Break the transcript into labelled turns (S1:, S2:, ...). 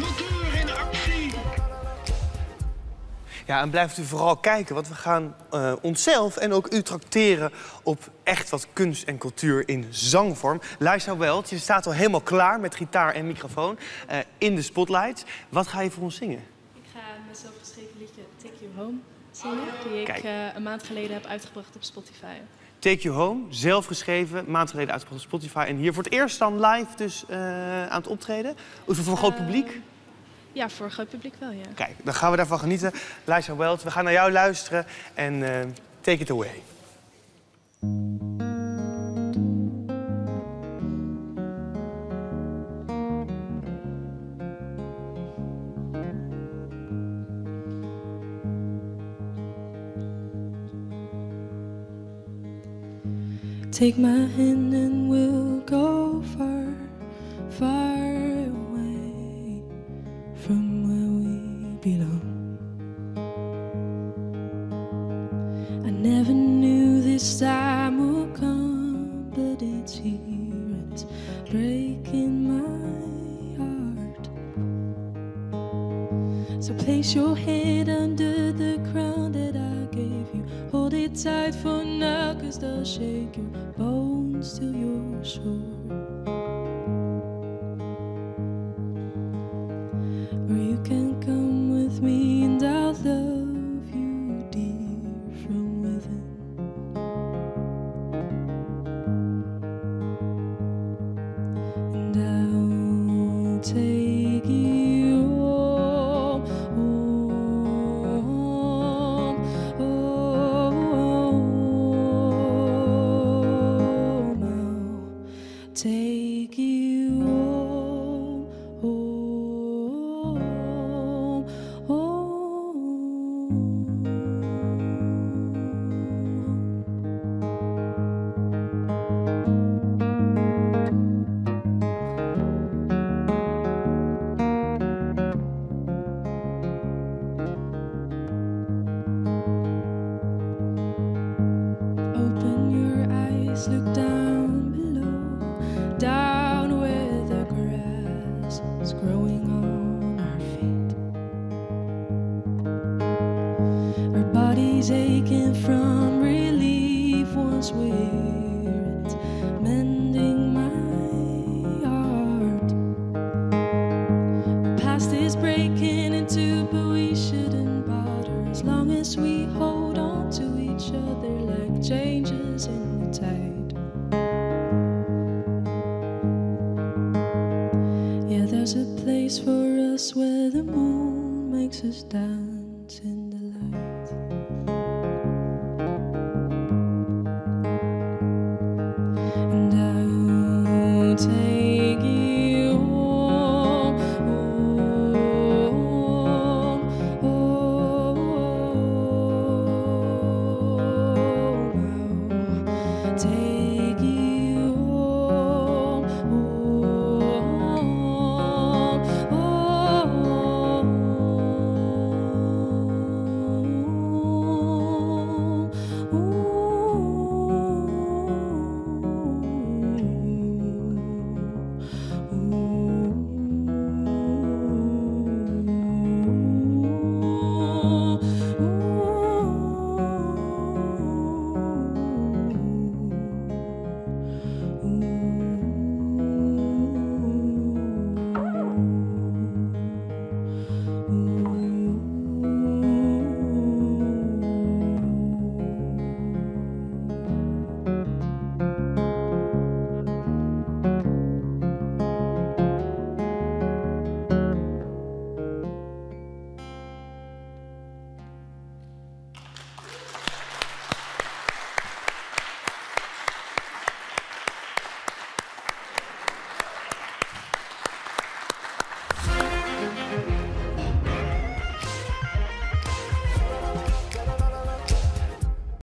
S1: Cultuur in actie.
S2: Ja, en blijft u vooral kijken, want we gaan eh, onszelf en ook u trakteren op echt wat kunst en cultuur in zangvorm. Liza Welt, je staat al helemaal klaar met gitaar en microfoon eh, in de spotlight. Wat ga je voor ons zingen?
S3: Ik ga mijn zelfgeschreven liedje Take You Home zingen, die ik eh, een maand geleden heb uitgebracht op Spotify.
S2: Take You Home, zelf geschreven, maand geleden uitgebracht op Spotify. En hier voor het eerst dan live dus eh, aan het optreden. Of voor een groot publiek?
S3: Ja, voor een groot publiek wel, ja.
S2: Kijk, dan gaan we daarvan genieten. Liza Welt, we gaan naar jou luisteren en eh, take it away.
S3: Take my hand and we'll go far, far away from where we belong. I never knew this time would come, but it's here and it's breaking my heart. So place your head under the crown that I gave you. Hold it tight for now, cause they'll shake your bones till you're sure. Take eyes, look down below, down where the grass is growing on our feet. Our bodies aching from relief once we're mending my heart. Our past is breaking into, but we shouldn't bother as long as we hold on to each other like changes in the tide. Yeah, there's a place for us where the moon makes us dance in the light. And I'll take